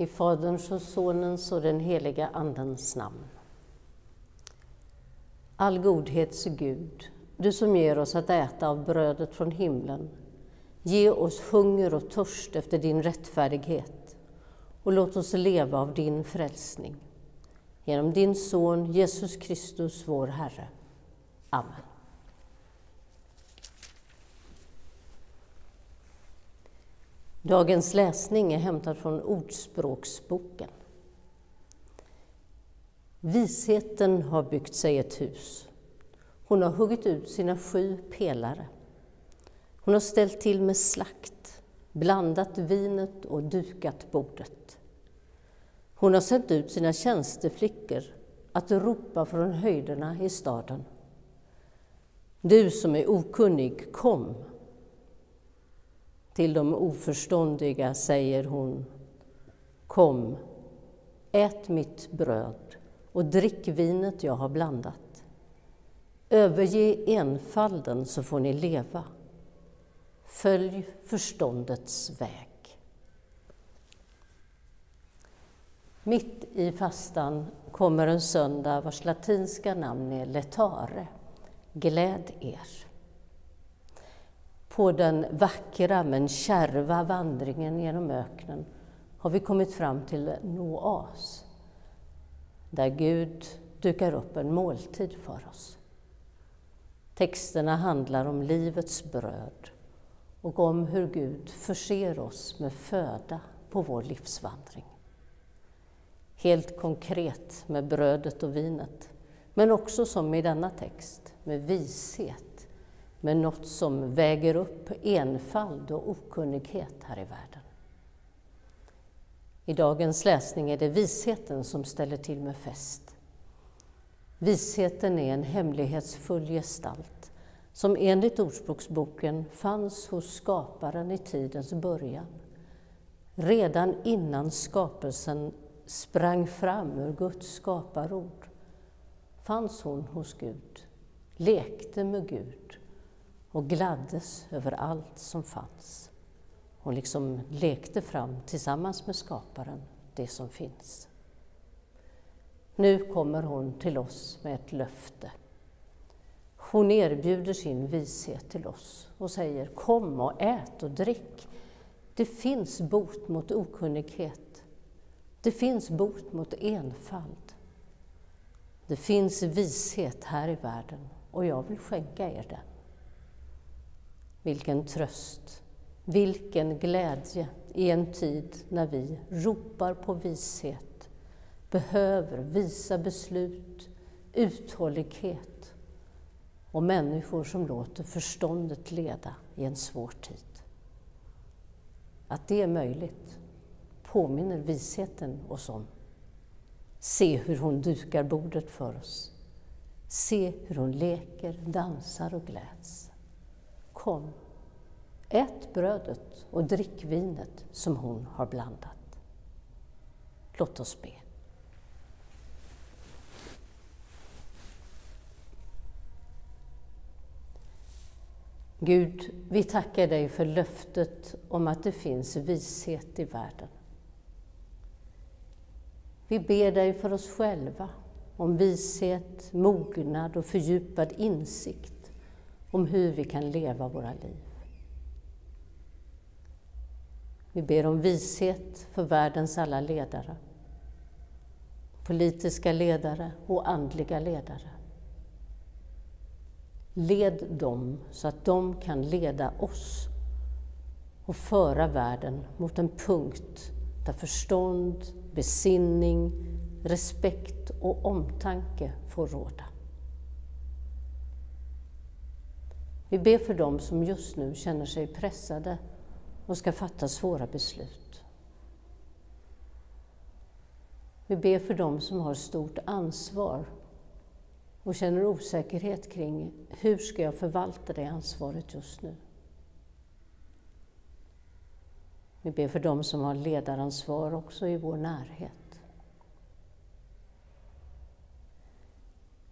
I Faderns och Sonens och den heliga Andens namn. All godhets Gud, du som ger oss att äta av brödet från himlen, ge oss hunger och törst efter din rättfärdighet och låt oss leva av din frälsning. Genom din Son Jesus Kristus, vår Herre. Amen. Dagens läsning är hämtad från Ordspråksboken. Visheten har byggt sig ett hus. Hon har huggit ut sina sju pelare. Hon har ställt till med slakt, blandat vinet och dukat bordet. Hon har sänt ut sina tjänsteflickor att ropa från höjderna i staden. Du som är okunnig, kom. Till de oförståndiga säger hon, kom, ät mitt bröd och drick vinet jag har blandat. Överge enfalden så får ni leva. Följ förståndets väg. Mitt i fastan kommer en söndag vars latinska namn är letare, gläd er. På den vackra men kärva vandringen genom öknen har vi kommit fram till en oas, där Gud dukar upp en måltid för oss. Texterna handlar om livets bröd och om hur Gud förser oss med föda på vår livsvandring. Helt konkret med brödet och vinet, men också som i denna text, med vishet, med något som väger upp enfald och okunnighet här i världen. I dagens läsning är det visheten som ställer till med fest. Visheten är en hemlighetsfull gestalt som enligt Ordspråksboken fanns hos skaparen i tidens början. Redan innan skapelsen sprang fram ur Guds skaparord fanns hon hos Gud, lekte med Gud och gladdes över allt som fanns. Hon liksom lekte fram tillsammans med skaparen det som finns. Nu kommer hon till oss med ett löfte. Hon erbjuder sin vishet till oss och säger Kom och ät och drick. Det finns bot mot okunnighet. Det finns bot mot enfald. Det finns vishet här i världen och jag vill skänka er den. Vilken tröst, vilken glädje i en tid när vi ropar på vishet, behöver visa beslut, uthållighet och människor som låter förståndet leda i en svår tid. Att det är möjligt påminner visheten oss om. Se hur hon dukar bordet för oss. Se hur hon leker, dansar och gläds. Kom, ät brödet och drick vinet som hon har blandat. Låt oss be. Gud, vi tackar dig för löftet om att det finns vishet i världen. Vi ber dig för oss själva om vishet, mognad och fördjupad insikt om hur vi kan leva våra liv. Vi ber om vishet för världens alla ledare, politiska ledare och andliga ledare. Led dem så att de kan leda oss och föra världen mot en punkt där förstånd, besinning, respekt och omtanke får råda. Vi ber för dem som just nu känner sig pressade och ska fatta svåra beslut. Vi ber för dem som har stort ansvar och känner osäkerhet kring hur ska jag förvalta det ansvaret just nu. Vi ber för dem som har ledaransvar också i vår närhet.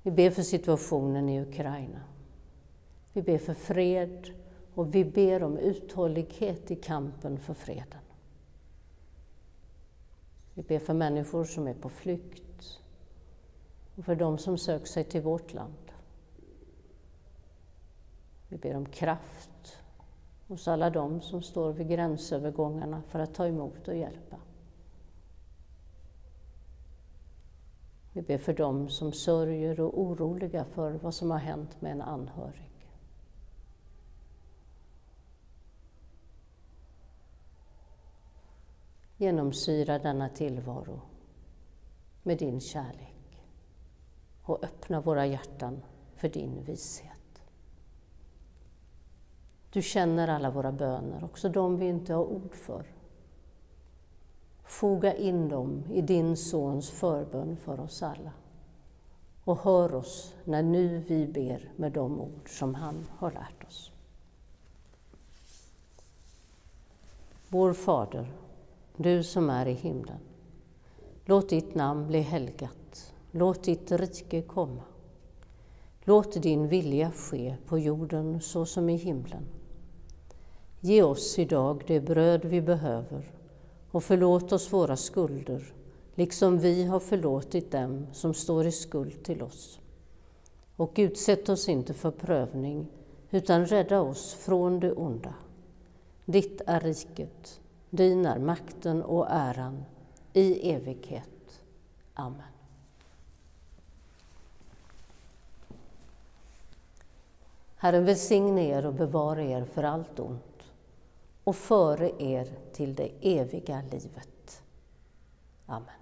Vi ber för situationen i Ukraina. Vi ber för fred och vi ber om uthållighet i kampen för freden. Vi ber för människor som är på flykt och för de som söker sig till vårt land. Vi ber om kraft hos alla de som står vid gränsövergångarna för att ta emot och hjälpa. Vi ber för dem som sörjer och oroliga för vad som har hänt med en anhörig. Genomsyra denna tillvaro med din kärlek och öppna våra hjärtan för din vishet. Du känner alla våra böner, också de vi inte har ord för. Foga in dem i din Sons förbön för oss alla. Och hör oss när nu vi ber med de ord som han har lärt oss. Vår Fader, du som är i himlen. Låt ditt namn bli helgat. Låt ditt rike komma. Låt din vilja ske på jorden så som i himlen. Ge oss idag det bröd vi behöver och förlåt oss våra skulder, liksom vi har förlåtit dem som står i skuld till oss. Och utsätt oss inte för prövning, utan rädda oss från det onda. Ditt är riket, din är makten och äran i evighet. Amen. Herren välsigne er och bevara er för allt ont och före er till det eviga livet. Amen.